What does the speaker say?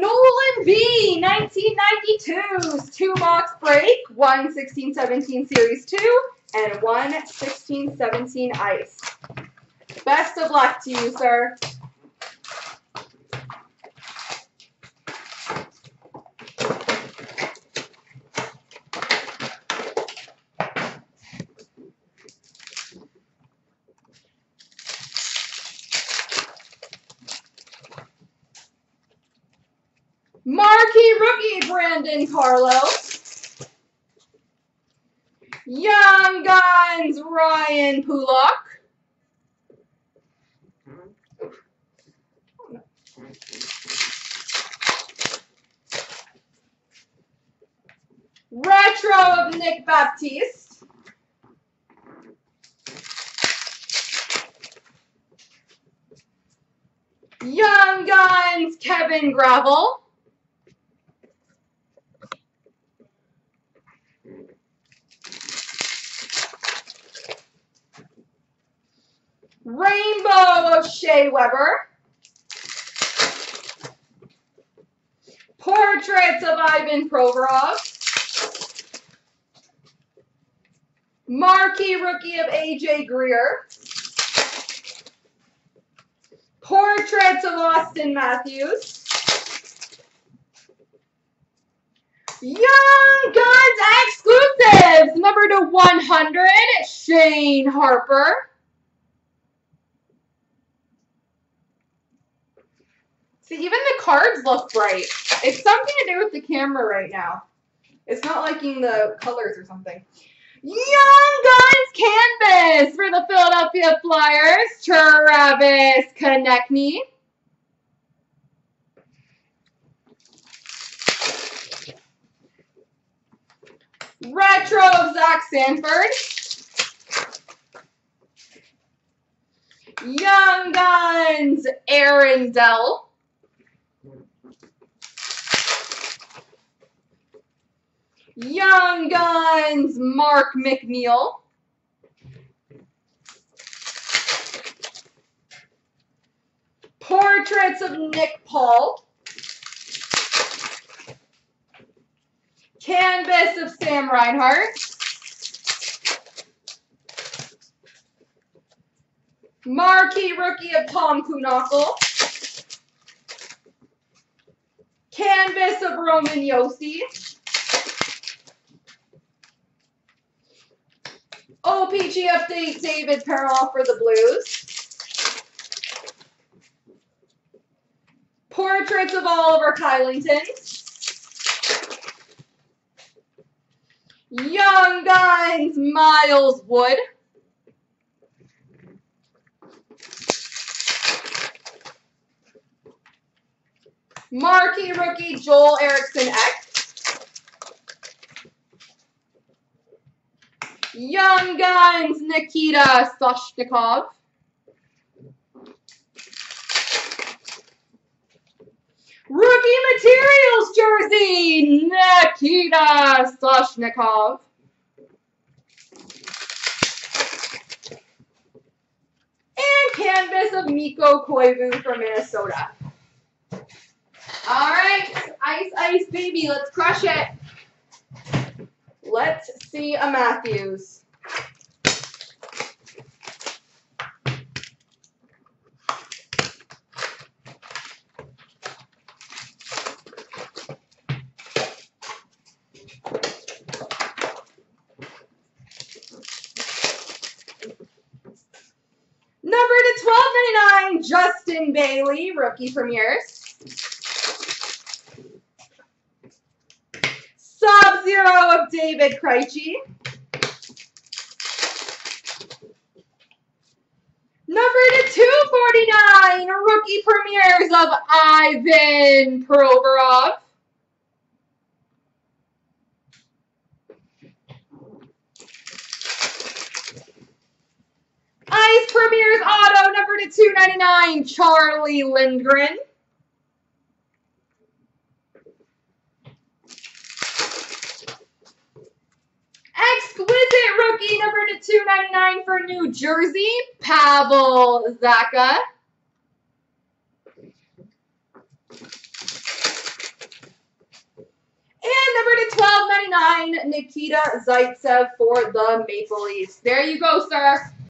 Nolan B, 1992's two box break, one 1617 Series 2 and one 1617 Ice. Best of luck to you, sir. Marquee rookie Brandon Carlo. Young Guns Ryan Pulock. Retro of Nick Baptiste. Young Guns Kevin Gravel. Rainbow of Shea Weber. Portraits of Ivan Provorov. Marquee rookie of AJ Greer. Portraits of Auston Matthews. Young Guns exclusives, number to 100, Shane Harper. See, even the cards look bright. It's something to do with the camera right now. It's not liking the colors or something. Young Guns Canvas for the Philadelphia Flyers, Travis Konecny. Retro of Zach Sanford. Young Guns, Aaron Dell. Young Guns, Mark McNeill. Portraits of Nick Paul. Canvas of Sam Reinhart. Marquee rookie of Tom Kuhnhackl. Canvas of Roman Josi. OPG update David Perron for the Blues. Portraits of Oliver Kylington. Young Guns Miles Wood. Marquee rookie Joel Eriksson Ek. Young Guns Nikita Soshnikov. Rookie Materials jersey Nikita Soshnikov. And canvas of Mikko Koivu from Minnesota. All right, ice, ice, baby, let's crush it. Let's see a Matthews. Number to 1299, Justin Bailey, rookie premieres. Sub-Zero of David Krejci. Number to 249, rookie premieres of Ivan Provorov. Ice premieres auto number to 299, Charlie Lindgren. $2.99 for New Jersey, Pavel Zacha. And number to $12.99, Nikita Zaitsev for the Maple Leafs. There you go, sir.